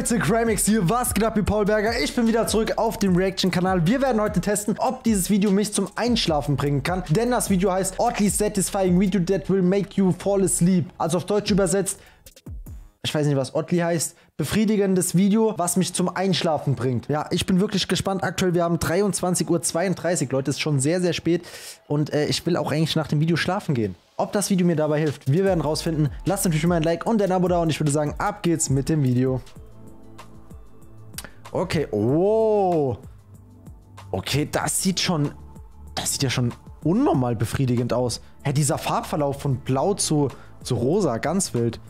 Leute, Crimix hier, was geht ab, wie Paul Berger? Ich bin wieder zurück auf dem Reaction-Kanal. Wir werden heute testen, ob dieses Video mich zum Einschlafen bringen kann. Denn das Video heißt Oddly Satisfying Video That Will Make You Fall Asleep. Also auf Deutsch übersetzt, ich weiß nicht, was Oddly heißt, befriedigendes Video, was mich zum Einschlafen bringt. Ja, ich bin wirklich gespannt. Aktuell, wir haben 23.32 Uhr, Leute, ist schon sehr, sehr spät. Und äh, ich will auch eigentlich nach dem Video schlafen gehen. Ob das Video mir dabei hilft, wir werden rausfinden. Lasst natürlich mal ein Like und ein Abo da und ich würde sagen, ab geht's mit dem Video. Okay, oh. Okay, das sieht schon... Das sieht ja schon unnormal befriedigend aus. Hä, dieser Farbverlauf von blau zu, zu rosa, ganz wild.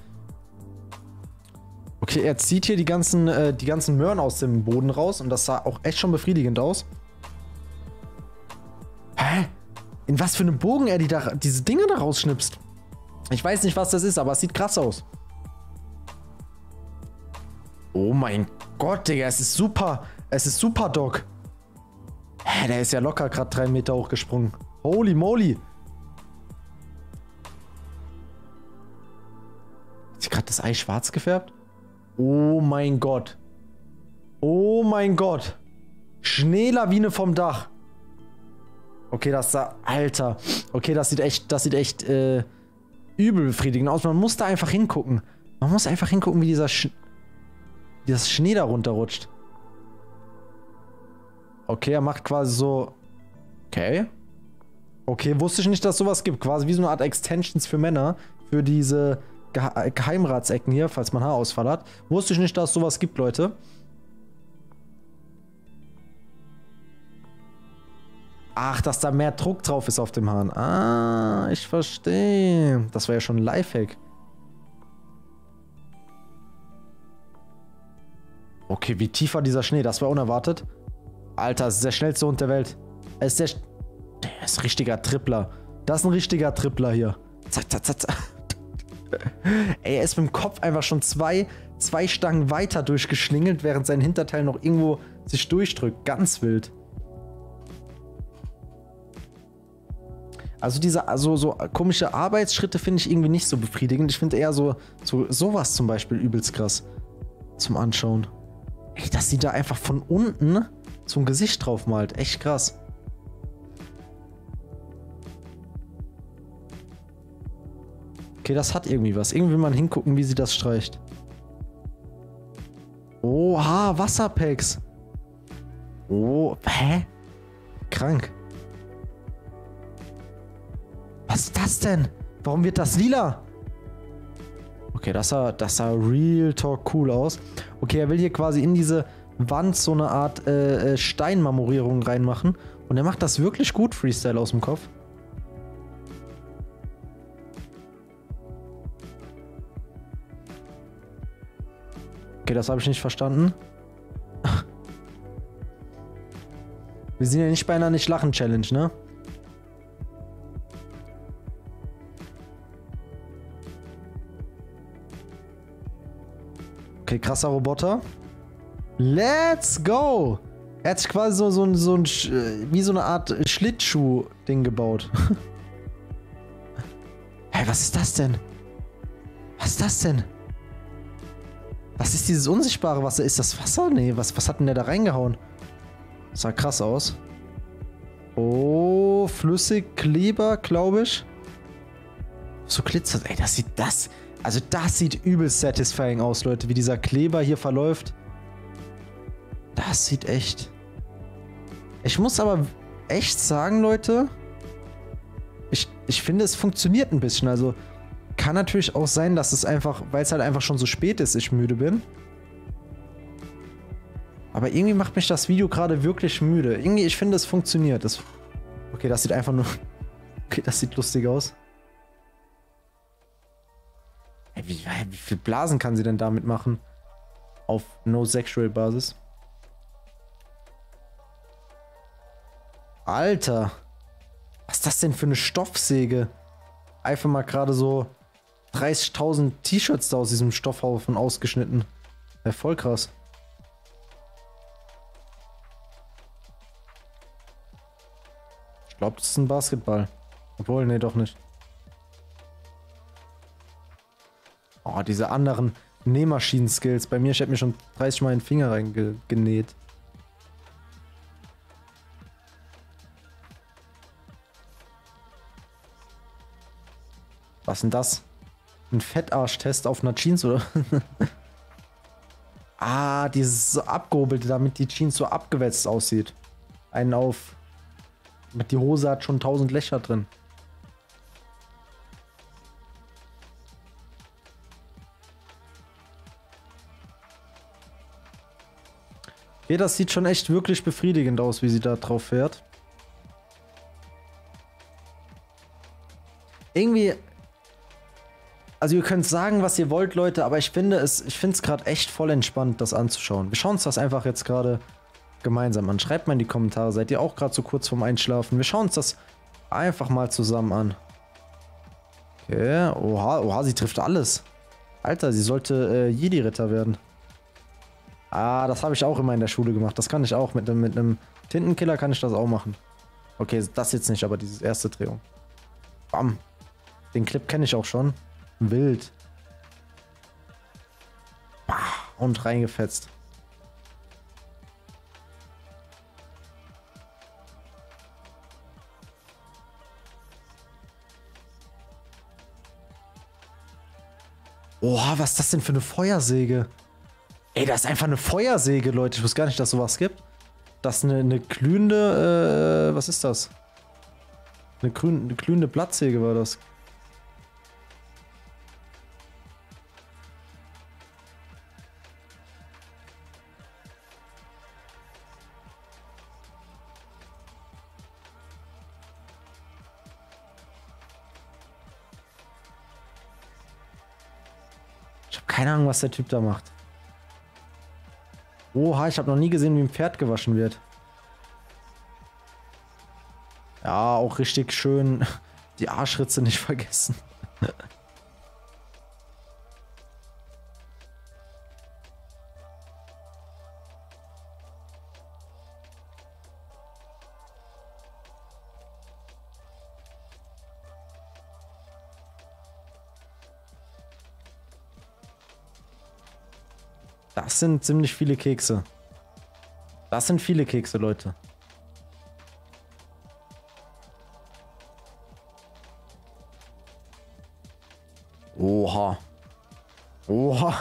Okay, er zieht hier die ganzen, äh, die ganzen Möhren aus dem Boden raus und das sah auch echt schon befriedigend aus. Hä? In was für einem Bogen er die da, diese Dinge da rausschnipst? Ich weiß nicht, was das ist, aber es sieht krass aus. Oh mein Gott, Digga, es ist super. Es ist super, Doc. Hä, der ist ja locker gerade drei Meter hochgesprungen. Holy moly. Hat sich gerade das Ei schwarz gefärbt? Oh mein Gott. Oh mein Gott. Schneelawine vom Dach. Okay, das sah... Alter. Okay, das sieht echt... Das sieht echt... Äh, übel befriedigend aus. Man muss da einfach hingucken. Man muss einfach hingucken, wie dieser... Sch wie das Schnee da runterrutscht. Okay, er macht quasi so... Okay. Okay, wusste ich nicht, dass sowas gibt. Quasi wie so eine Art Extensions für Männer. Für diese Ge Geheimratsecken hier, falls man Haarausfall hat. Wusste ich nicht, dass sowas gibt, Leute. Ach, dass da mehr Druck drauf ist auf dem Hahn. Ah, ich verstehe. Das war ja schon ein Lifehack. Okay, wie tief war dieser Schnee? Das war unerwartet. Alter, das ist der schnellste Hund der Welt. Er ist der... Der ist ein richtiger Tripler. Das ist ein richtiger Tripler hier. Zack, zack, zack, zack. Ey, er ist mit dem Kopf einfach schon zwei, zwei Stangen weiter durchgeschlingelt, während sein Hinterteil noch irgendwo sich durchdrückt. Ganz wild. Also diese also so komische Arbeitsschritte finde ich irgendwie nicht so befriedigend. Ich finde eher so, so sowas zum Beispiel übelst krass zum Anschauen. Ey, dass sie da einfach von unten zum Gesicht drauf malt. Echt krass. Okay, das hat irgendwie was. Irgendwie mal hingucken, wie sie das streicht. Oha, Wasserpacks. Oh, hä? Krank. Was ist das denn? Warum wird das lila? Okay, das sah, das sah real talk cool aus. Okay, er will hier quasi in diese Wand so eine Art äh, äh, Steinmarmorierung reinmachen. Und er macht das wirklich gut, Freestyle aus dem Kopf. Okay, das habe ich nicht verstanden. Wir sind ja nicht bei einer Nicht-Lachen-Challenge, ne? Okay, krasser Roboter. Let's go! Er hat sich quasi so, so, so ein, wie so eine Art Schlittschuh-Ding gebaut. hey, was ist das denn? Was ist das denn? Was ist dieses unsichtbare Wasser? Ist das Wasser? Nee, was, was hat denn der da reingehauen? Das sah krass aus. Oh, flüssig Kleber, glaube ich. So glitzert. Ey, das sieht das. Also das sieht übelst satisfying aus, Leute, wie dieser Kleber hier verläuft. Das sieht echt... Ich muss aber echt sagen, Leute, ich, ich finde, es funktioniert ein bisschen. Also kann natürlich auch sein, dass es einfach, weil es halt einfach schon so spät ist, ich müde bin. Aber irgendwie macht mich das Video gerade wirklich müde. Irgendwie, ich finde, es funktioniert. Das, okay, das sieht einfach nur... Okay, das sieht lustig aus. Wie, wie viel Blasen kann sie denn damit machen? Auf No-Sexual-Basis. Alter. Was ist das denn für eine Stoffsäge? Einfach mal gerade so 30.000 T-Shirts da aus diesem Stoffhaufen ausgeschnitten. Ja, voll krass. Ich glaube, das ist ein Basketball. Obwohl, nee, doch nicht. Oh, diese anderen Nähmaschinen-Skills. Bei mir, ich hätte mir schon 30 Mal in den Finger reingenäht. Was denn das? Ein Fettarsch-Test auf einer Jeans, oder? ah, dieses abgehobelte, damit die Jeans so abgewetzt aussieht. Einen auf. Die Hose hat schon tausend Löcher drin. Okay, das sieht schon echt wirklich befriedigend aus, wie sie da drauf fährt. Irgendwie also ihr könnt sagen, was ihr wollt, Leute, aber ich finde es, ich finde es gerade echt voll entspannt, das anzuschauen. Wir schauen uns das einfach jetzt gerade gemeinsam an. Schreibt mal in die Kommentare, seid ihr auch gerade so kurz vorm Einschlafen? Wir schauen uns das einfach mal zusammen an. Okay, oha, oha, sie trifft alles. Alter, sie sollte äh, Jedi-Ritter werden. Ah, das habe ich auch immer in der Schule gemacht. Das kann ich auch. Mit, mit einem Tintenkiller kann ich das auch machen. Okay, das jetzt nicht, aber dieses erste Drehung. Bam. Den Clip kenne ich auch schon. Wild. Und reingefetzt. Oha, was ist das denn für eine Feuersäge? Ey, das ist einfach eine Feuersäge, Leute. Ich wusste gar nicht, dass sowas gibt. Das ist eine, eine glühende, äh, was ist das? Eine, grün, eine glühende Blattsäge war das. Keine Ahnung, was der Typ da macht. Oha, ich habe noch nie gesehen, wie ein Pferd gewaschen wird. Ja, auch richtig schön die Arschritze nicht vergessen. Das sind ziemlich viele Kekse. Das sind viele Kekse, Leute. Oha. Oha.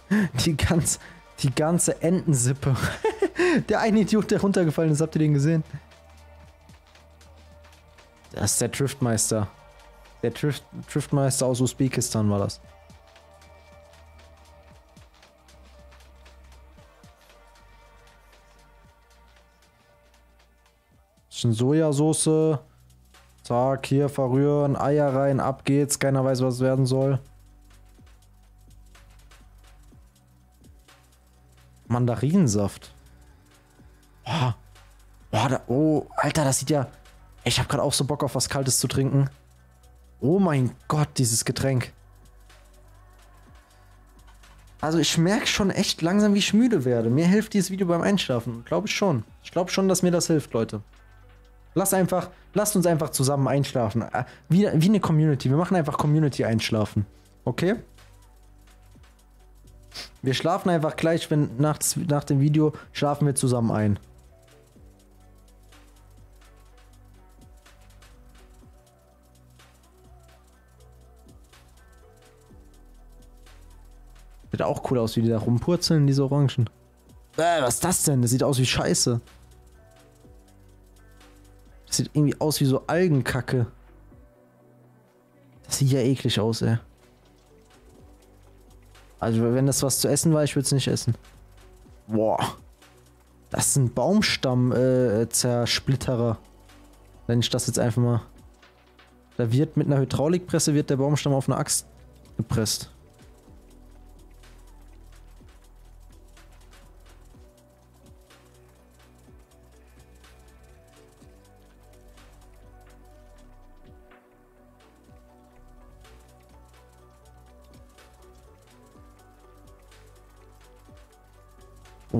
Die, ganz, die ganze Entensippe. der eine Idiot, der runtergefallen ist, habt ihr den gesehen? Das ist der Driftmeister. Der Drift, Driftmeister aus Usbekistan war das. Bisschen Sojasauce. Zack, hier verrühren, Eier rein, ab geht's. Keiner weiß, was werden soll. Mandarinensaft. Boah. Boah, da, oh, Alter, das sieht ja... Ich habe gerade auch so Bock auf was Kaltes zu trinken. Oh mein Gott, dieses Getränk. Also ich merke schon echt langsam, wie ich müde werde. Mir hilft dieses Video beim Einschlafen. Glaube ich schon. Ich glaube schon, dass mir das hilft, Leute. Lass einfach, lasst uns einfach zusammen einschlafen. Äh, wie, wie eine Community. Wir machen einfach Community einschlafen. Okay? Wir schlafen einfach gleich, wenn nach, nach dem Video schlafen wir zusammen ein. Sieht auch cool aus, wie die da rumpurzeln, diese Orangen. Äh, was ist das denn? Das sieht aus wie Scheiße. Sieht irgendwie aus wie so Algenkacke. Das sieht ja eklig aus, ey. Also wenn das was zu essen war, ich würde es nicht essen. Boah. Das ist ein Baumstamm-Zersplitterer. Äh, Nenne ich das jetzt einfach mal. Da wird mit einer Hydraulikpresse wird der Baumstamm auf eine Axt gepresst.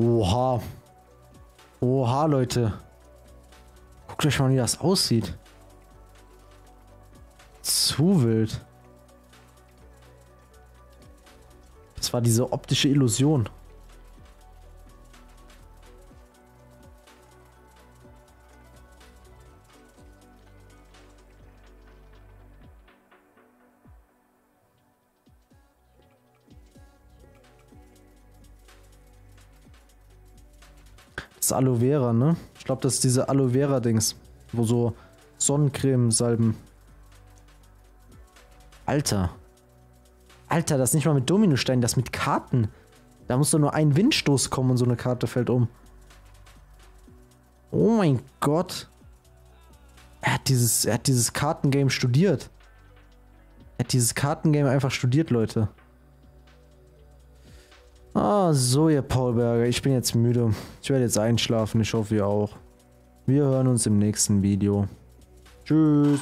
Oha. Oha, Leute. Guckt euch mal, wie das aussieht. Zu wild. Das war diese optische Illusion. Das Aloe Vera, ne? Ich glaube, das ist diese Aloe Vera-Dings. Wo so Sonnencreme-Salben. Alter. Alter, das ist nicht mal mit Dominosteinen, das mit Karten. Da muss doch nur ein Windstoß kommen und so eine Karte fällt um. Oh mein Gott. Er hat dieses, er hat dieses Kartengame studiert. Er hat dieses Kartengame einfach studiert, Leute. Ah, so, ihr Paulberger. Ich bin jetzt müde. Ich werde jetzt einschlafen. Ich hoffe, ihr auch. Wir hören uns im nächsten Video. Tschüss.